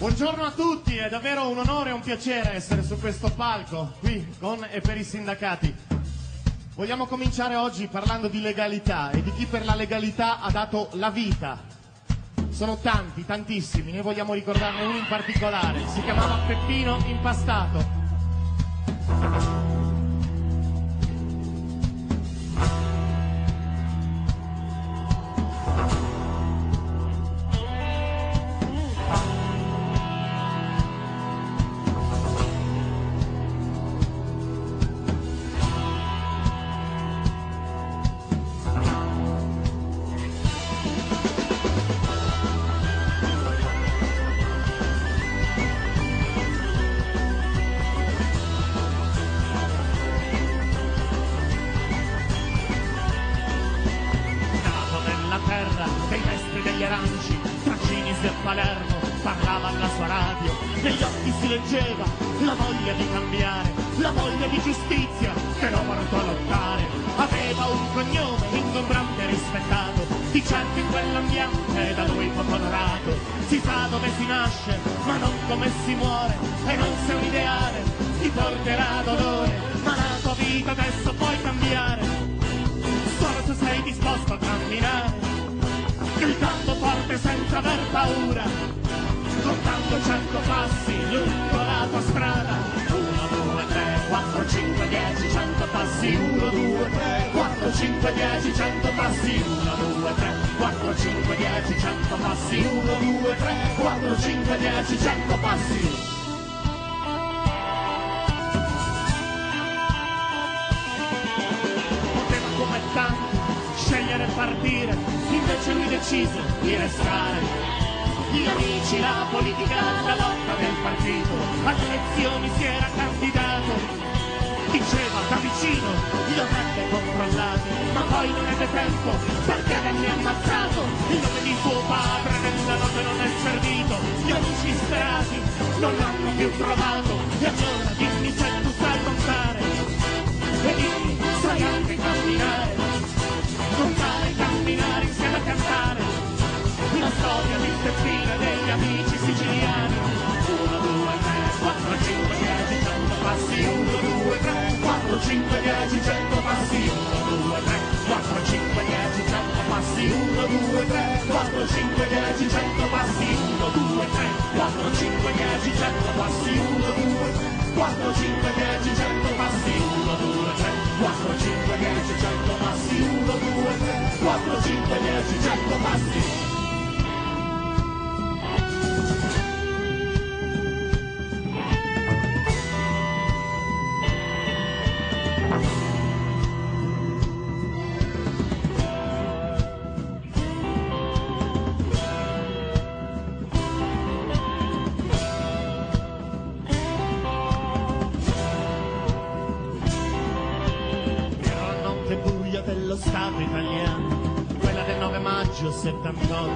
Buongiorno a tutti, è davvero un onore e un piacere essere su questo palco, qui con e per i sindacati. Vogliamo cominciare oggi parlando di legalità e di chi per la legalità ha dato la vita. Sono tanti, tantissimi, noi vogliamo ricordarne uno in particolare, si chiamava Peppino Impastato. Terra dei destri degli aranci, tra Cinisi e Palermo, parlava alla sua radio, negli occhi si leggeva la voglia di cambiare, la voglia di giustizia, che l'ho voluto a lottare, aveva un cognome ingombrante e rispettato, di certo in quell'ambiente da lui poco onorato, si sa dove si nasce, ma non come si muore, e non se un ideale ti porterà dolore, ma la tua vita adesso puoi cambiare, solo se sei disposto a camminare, gridando forte senza aver paura, contando cento passi lungo la tua strada. 1, 2, 3, 4, 5, 10, 100 passi, 1, 2, 3, 4, 5, 10, 100 passi, 1, 2, 3, 4, 5, 10, 100 passi, 1, 2, 3, 4, 5, 10, 100 passi. poteva come tanti scegliere e partire, invece lui decise di restare. Gli amici, la politica, la lotta del partito, alle elezioni si era candidato. Diceva da vicino, li avrebbe controllati, ma poi non ebbe tempo perché venne ammazzato. Il nome di suo padre nella notte non è servito, gli amici disperati non l'hanno più trovato. E dimmi amici siciliani. 1, 2, 3, 4, 5, 10, 100 passi, 1, 2, 3, 4, 5, 10, 100 passi, 1, 2, 3, 4, 5, 10, 100 passi, 1, 2, 3, 4, 5, 10, 100 passi, 1, 2, 3, 4, 5, 10, 100 passi, 1, 2, 3, 4, 5, 10, maggio 78,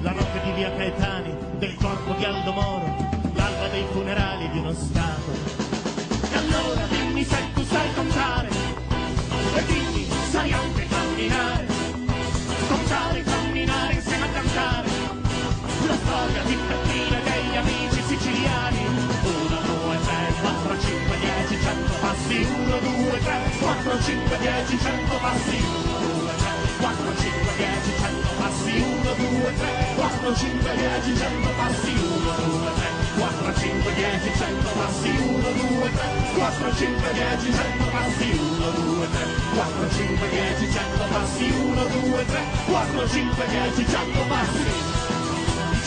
la notte di via Caetani, del corpo di Aldo Moro, l'alba dei funerali di uno Stato. E allora dimmi se tu sai contare, e dimmi sai anche camminare, contare, camminare insieme a cantare, la storia di Peppino e degli amici siciliani. 1, 2, 3, 4, 5, 10, 100 passi, 1, 2, 3, 4, 5, 10, 100 passi, 1, 2, 3, 4, 5, 10, 100 passi, 1, 2, 3, 4, 5, 10, 100 passi, 1, 2, 3, 4, 5, 10, 100 passi, 1, 2, 3, 4, 5, 10, 100 passi, 1, 2, 3, 4, 5, 10, 100 passi, 1, 2, 3, 4, 5, 10, 100 passi.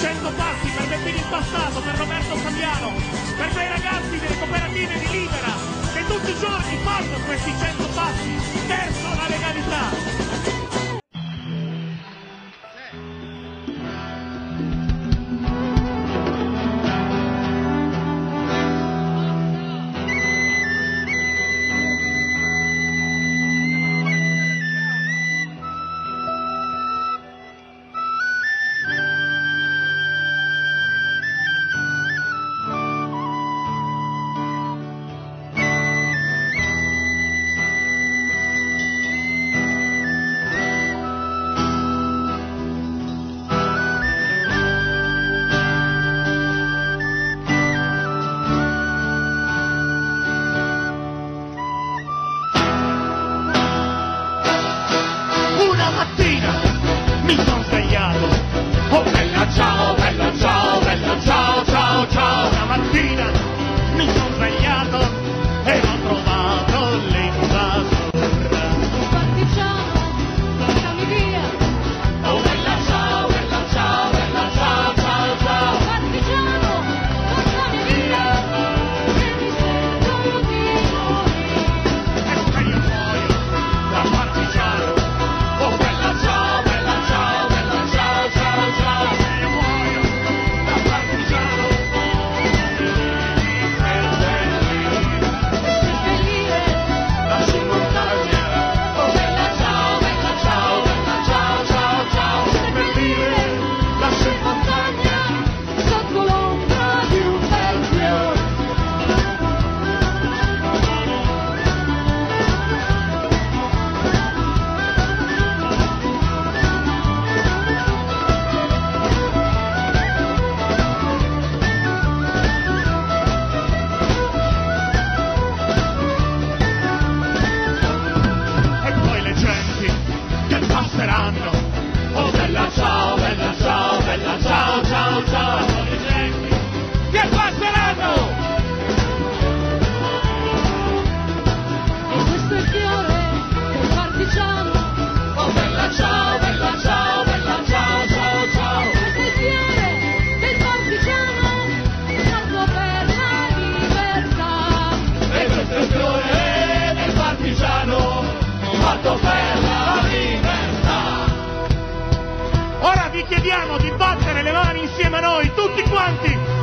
100 passi per Beppino Impastato, per Roberto Saviano, per quei ragazzi delle cooperative di Libera che tutti i giorni fanno questi 100 passi verso la legalità. una mattina mi sono svegliato, oh bella ciao, bella ciao. chiediamo di battere le mani insieme a noi, tutti quanti,